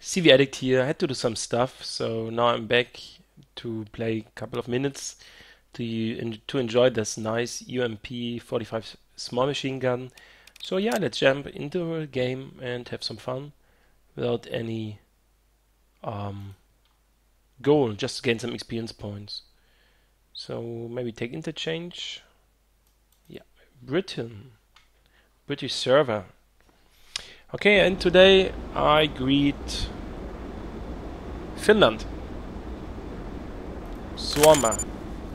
CV Addict here. I had to do some stuff, so now I'm back to play a couple of minutes to to enjoy this nice UMP 45 small machine gun. So yeah, let's jump into a game and have some fun without any um, goal, just to gain some experience points. So maybe take interchange. Yeah, Britain, British server. Okay, and today I greet Finland. Suoma.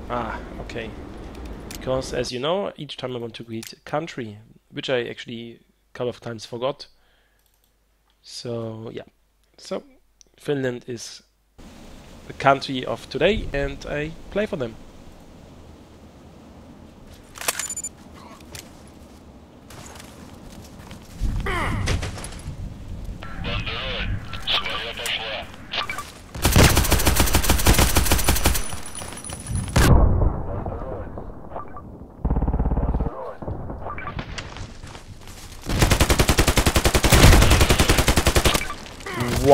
Ah, okay. Because as you know, each time I want to greet a country, which I actually a couple of times forgot. So yeah. So Finland is the country of today and I play for them.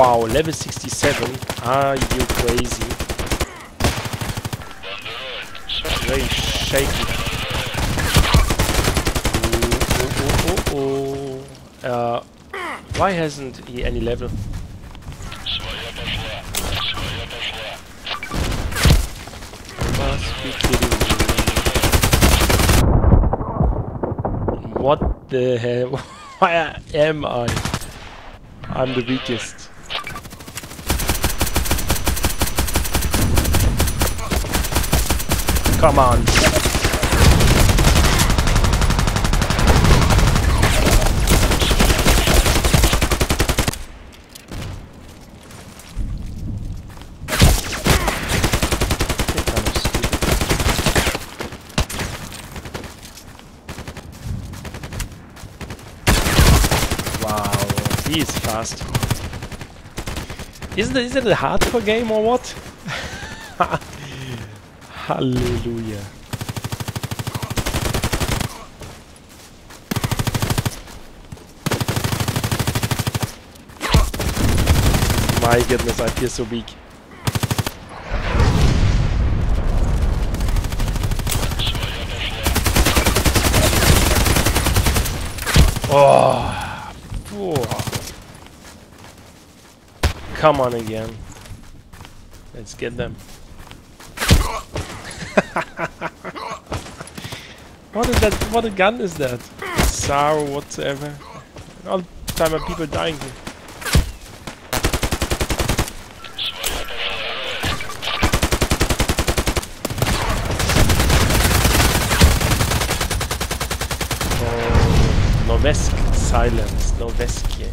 Wow, level 67. Are you crazy? Very shaky. Oh, oh, oh. Uh, why hasn't he any level? What the hell? Why am I? I'm the weakest. Come on. Wow, he is fast. Isn't it, is it a hardcore game or what? Hallelujah. My goodness, I feel so weak. Oh, oh. Come on again. Let's get them. what is that? What a gun is that? SAR or whatsoever. All the time are people dying here. Oh, Novesk silence. Noveskie.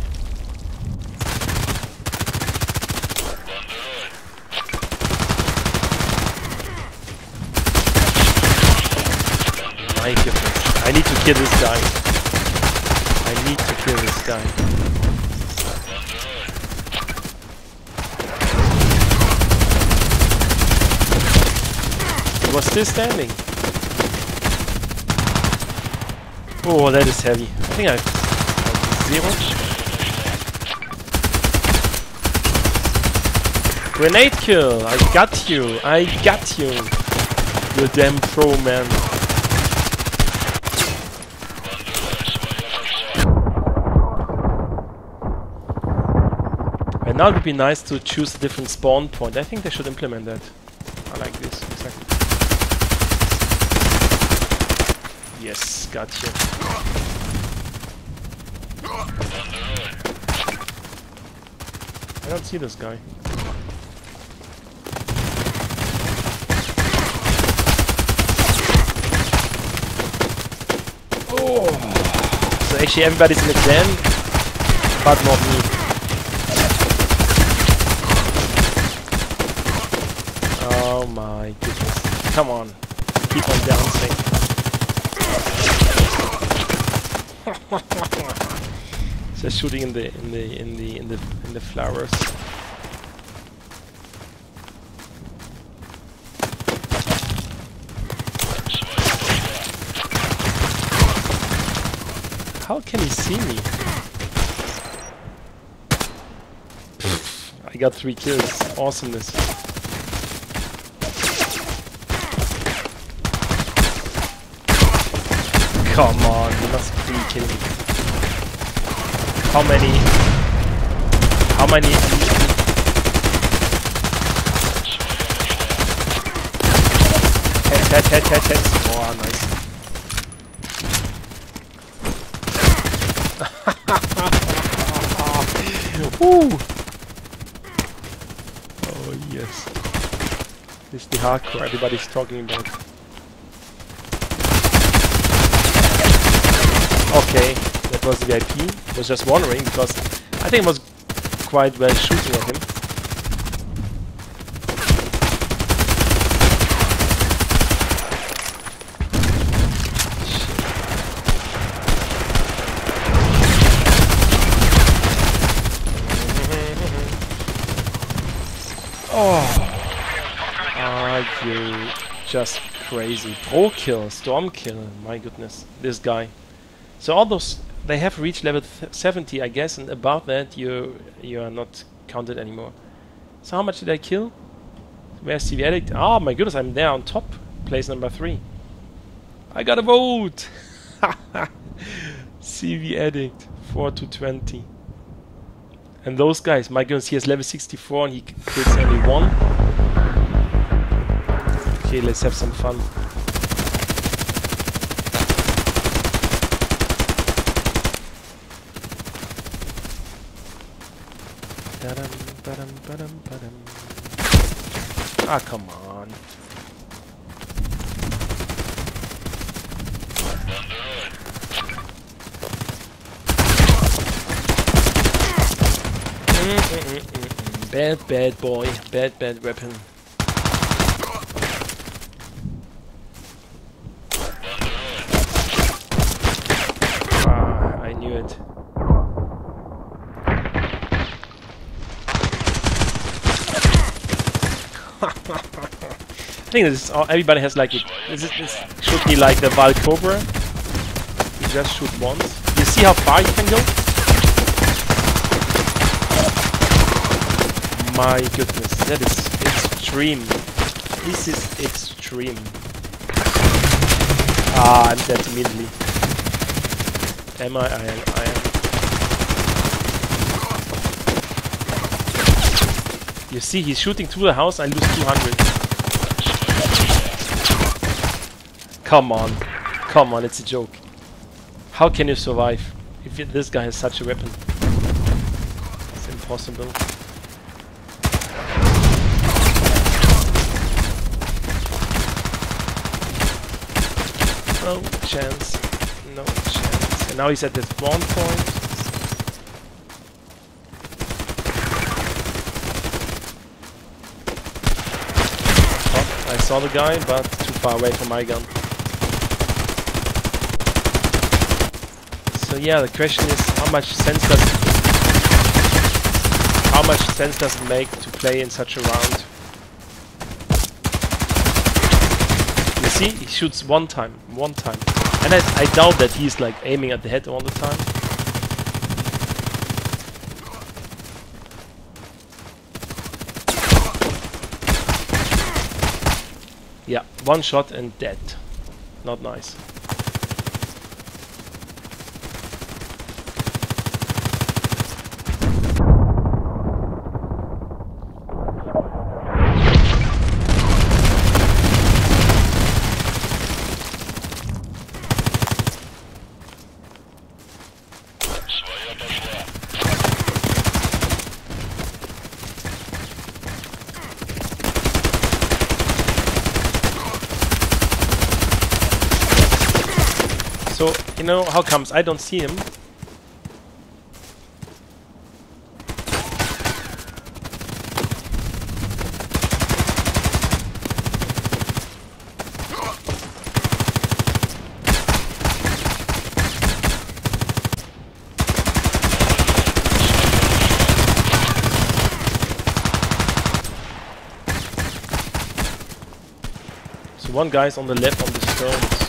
My goodness. I need to kill this guy. I need to kill this guy. He was still standing. Oh, that is heavy. I think I zero. Grenade kill! I got you! I got you! You damn pro man. Now it would be nice to choose a different spawn point. I think they should implement that. I like this, exactly. Yes, gotcha. I don't see this guy. Oh! So actually everybody's in the clan, but not me. Oh my goodness. Come on. Keep on dancing. Just shooting in the in the in the in the in the flowers. How can he see me? I got three kills. Awesomeness. Come on, you must be kidding me. How many? How many? Head, head, head, head. Oh, ah, nice. Woo! Oh yes. Is the hardcore everybody's talking about. Okay, that was the VIP. Was just wondering because I think it was quite well shooting at him. Oh, are you just crazy? Pro kill, storm kill, my goodness, this guy. So all those they have reached level 70, I guess, and above that you you are not counted anymore. So how much did I kill? Where's CV Addict? Oh my goodness, I'm there on top, place number three. I got a vote. CV Addict, 4 to 20. And those guys, my goodness, he has level 64 and he kills only one. Okay, let's have some fun. Ah, come on. Mm, mm, mm, bad, bad boy. Bad, bad weapon. Ah, I knew it. I think this is everybody has like it. This, is, this should be like the Val Cobra. You just shoot once. You see how far you can go? My goodness, that is extreme. This is extreme. Ah, I'm dead immediately. Am I? I am. I am. You see, he's shooting through the house, I lose 200. Come on. Come on, it's a joke. How can you survive if this guy has such a weapon? It's impossible. No chance. No chance. And now he's at this spawn point. Oh, I saw the guy, but too far away from my gun. So yeah, the question is, how much sense does how much sense does it make to play in such a round? You see, he shoots one time, one time, and I, I doubt that he's like aiming at the head all the time. Yeah, one shot and dead. Not nice. So, you know, how comes I don't see him? So one guy's on the left on the stones.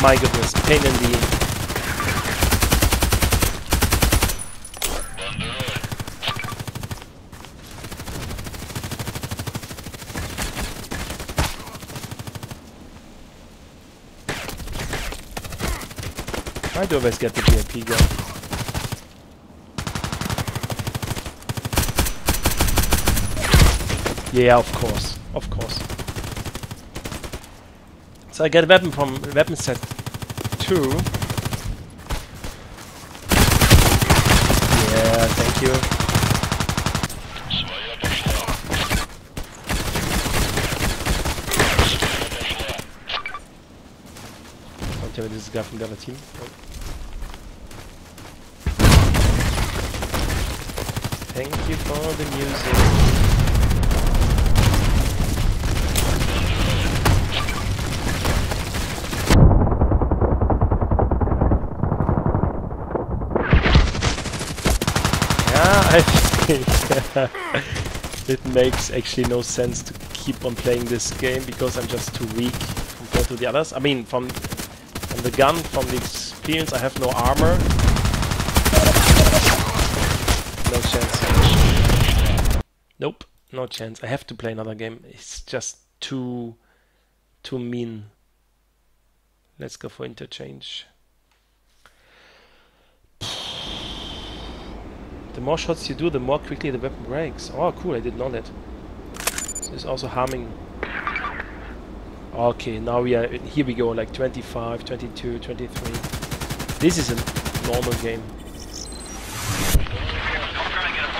My goodness, pain in the... I do always get the VIP gun. Yeah, of course, of course. So I get a weapon from weapon set 2. Yeah, thank you. Don't tell me this is a guy from the other team. Thank you for the music. Yeah, I think it makes actually no sense to keep on playing this game because I'm just too weak compared to the others. I mean, from from the gun, from the experience, I have no armor. No chance. Nope, no chance. I have to play another game. It's just too too mean. Let's go for interchange. The more shots you do, the more quickly the weapon breaks. Oh, cool, I didn't know that. This is also harming. Okay, now we are, here we go, like 25, 22, 23. This is a normal game.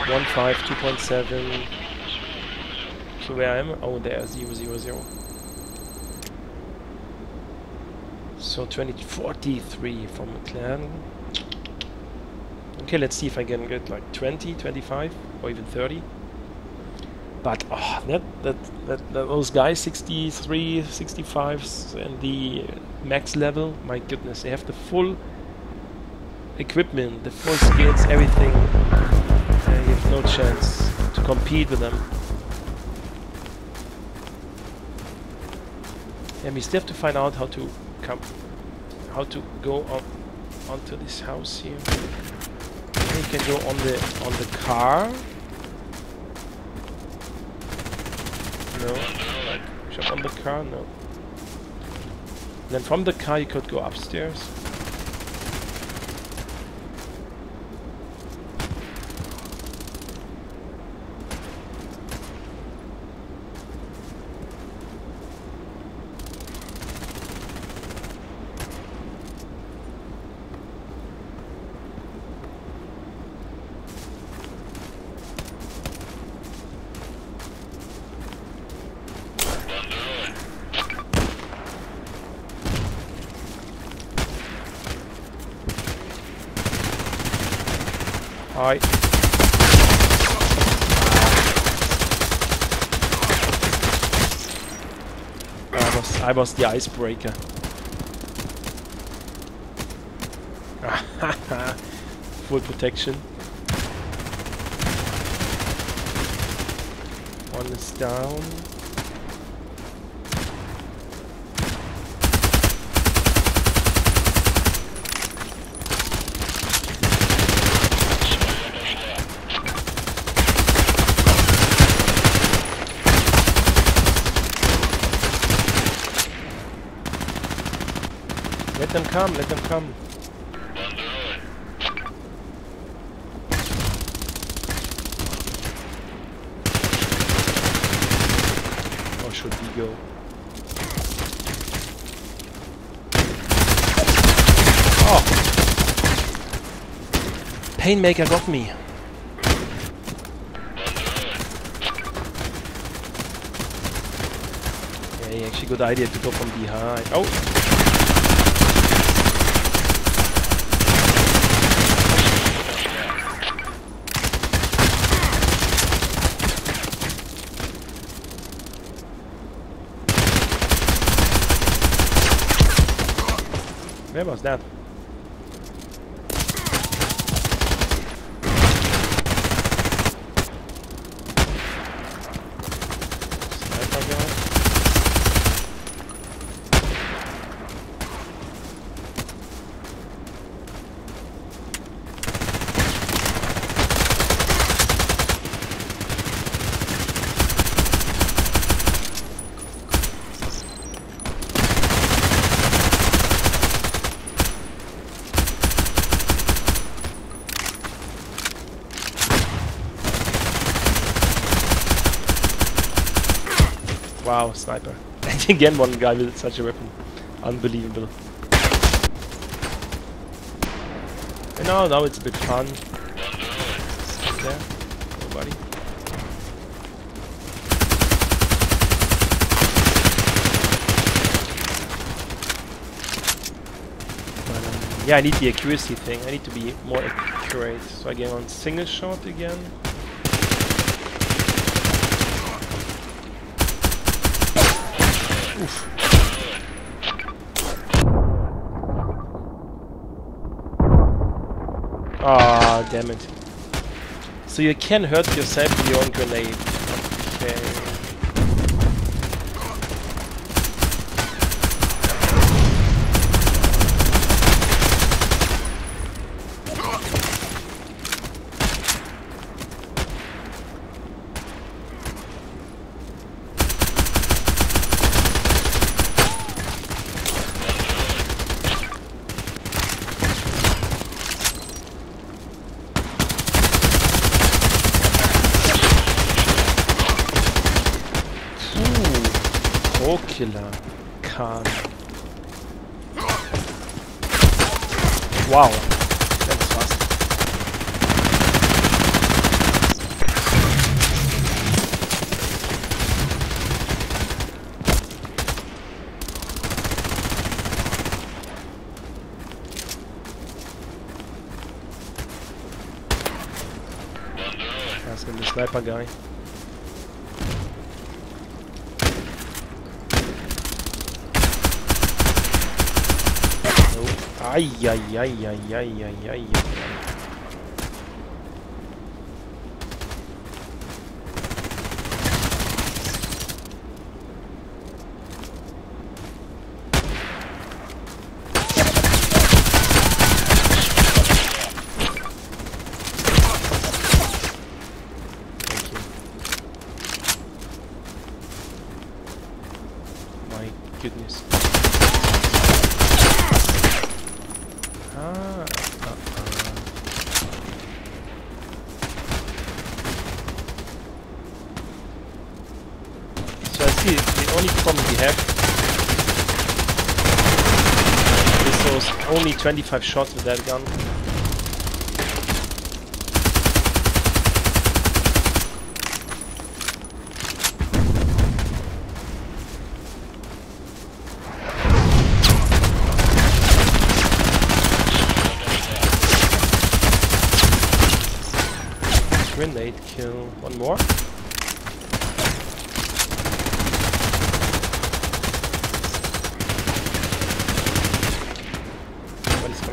1.5, 2.7. So where I am? Oh, there, 0, 0, 0. So 20, 43 from McLaren. Okay, let's see if I can get like 20, 25, or even 30. But oh, that, that, that, those guys 63, 65s and the max level, my goodness, they have the full equipment, the full skills, everything. Uh, you have no chance to compete with them. And we still have to find out how to come, how to go on onto this house here. Can go on the on the car. No, jump on the car. No. Then from the car you could go upstairs. Hi. I was I was the icebreaker. Full protection. One is down. Them come, let them come. Or should we go? Oh! Painmaker got me. Yeah, actually good idea to go from behind. Oh! Where was that? Sniper guy. Wow, sniper. And again one guy with such a weapon. Unbelievable. And now, now it's a bit fun. There. Nobody. But, um, yeah, I need the accuracy thing. I need to be more accurate. So I get on single shot again. Oof. Ah, damn it. So you can hurt yourself with your own grenade. Okay. Ooh, Pro Killer Khan. Wow, that's fast. That's the sniper guy. Ay, ay, ay, ay, ay, ay, ay, ay. Thank you. My goodness. Ah, uh-uh. So I see the only problem we have is those only 25 shots with that gun. Grenade kill. One more.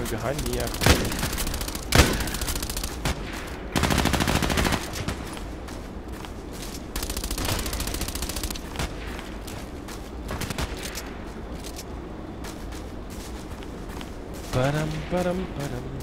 Coming behind me? Actually? Ba-dum.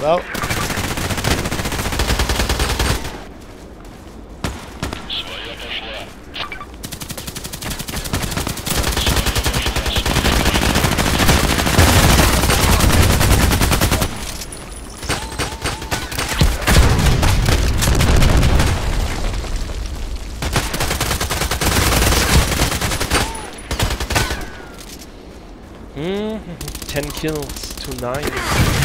Well. Mm, 10 kills to 9.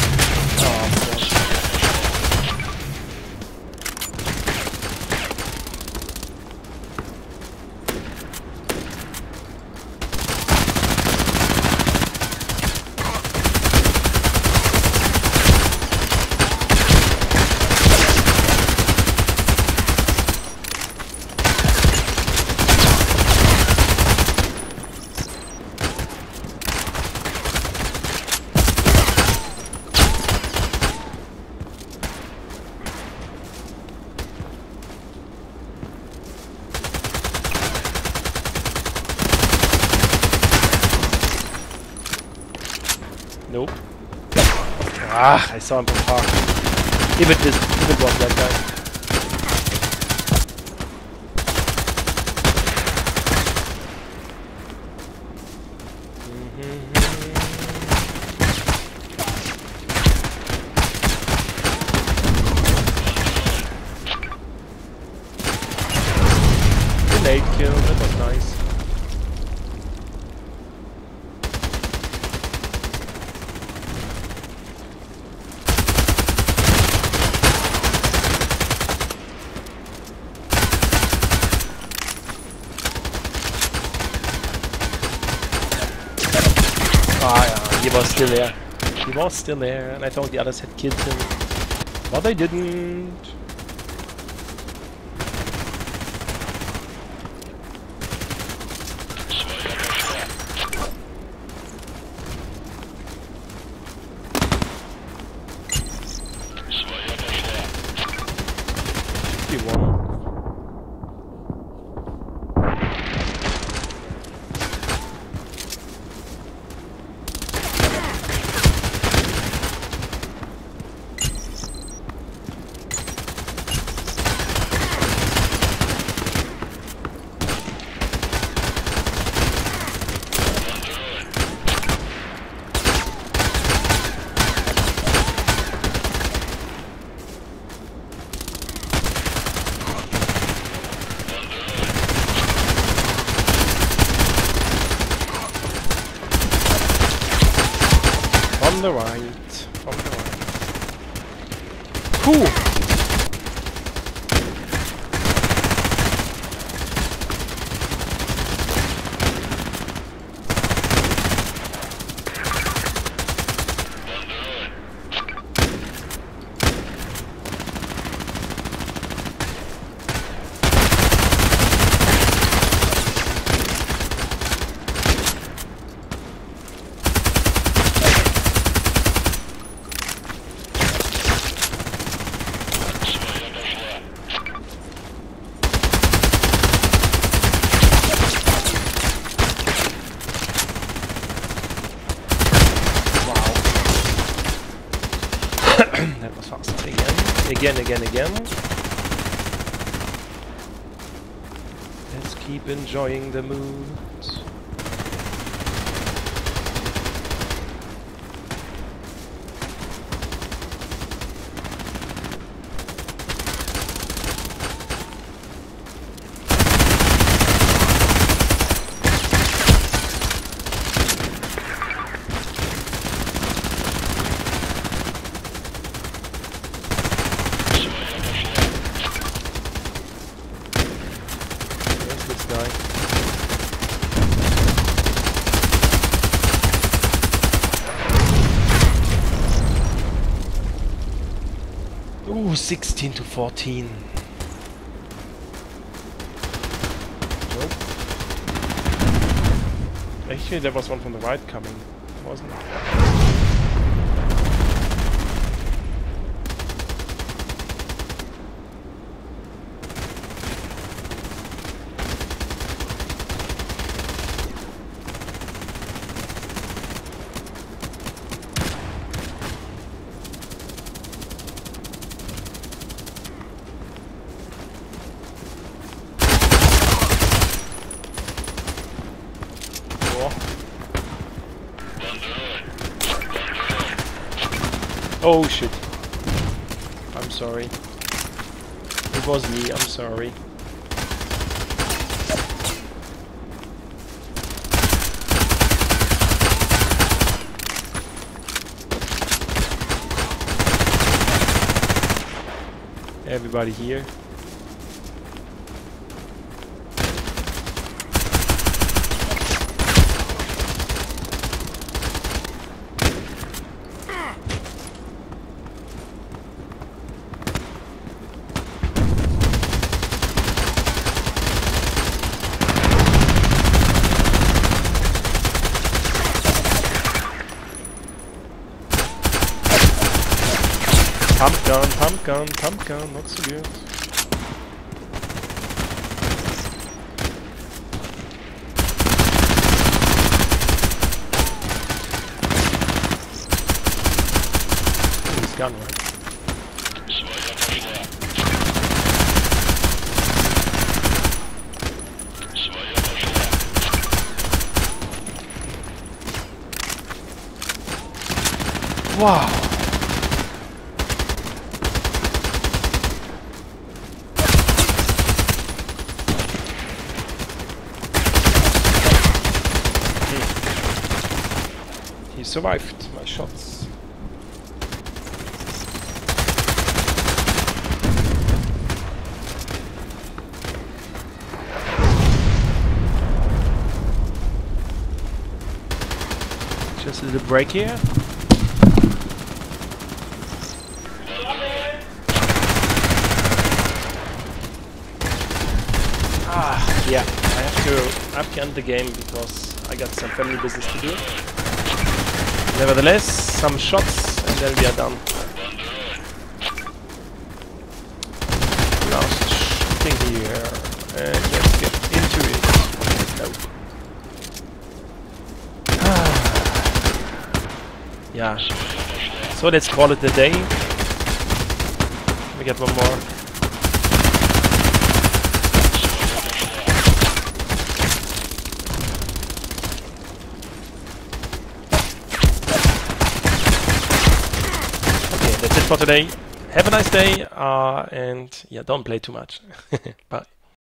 Saw him from far. If it, is, if it was that guy. Grenade kill, that was nice. Ah yeah, he was still there. He was still there, and I thought the others had killed him. But they didn't. He won. From the right. From the right. Cool. that was fast. Again, again, again, again. Let's enjoying the mood. Guy? Ooh, 16 to 14. Nope. Actually, there was one from the right coming, wasn't it? Oh shit. I'm sorry. It was me, I'm sorry. Everybody here. Pump gun, pump gun, not so good. gun, right? Wow. Survived my shots. Just a little break here. Ah, yeah, I have to I have to end the game because I got some family business to do. Nevertheless, some shots and then we are done. Last thing here, and let's get into it. No. Ah. Yeah. So let's call it a day. We get one more. Okay, that's it for today. Have a nice day, uh, and yeah, don't play too much. Bye.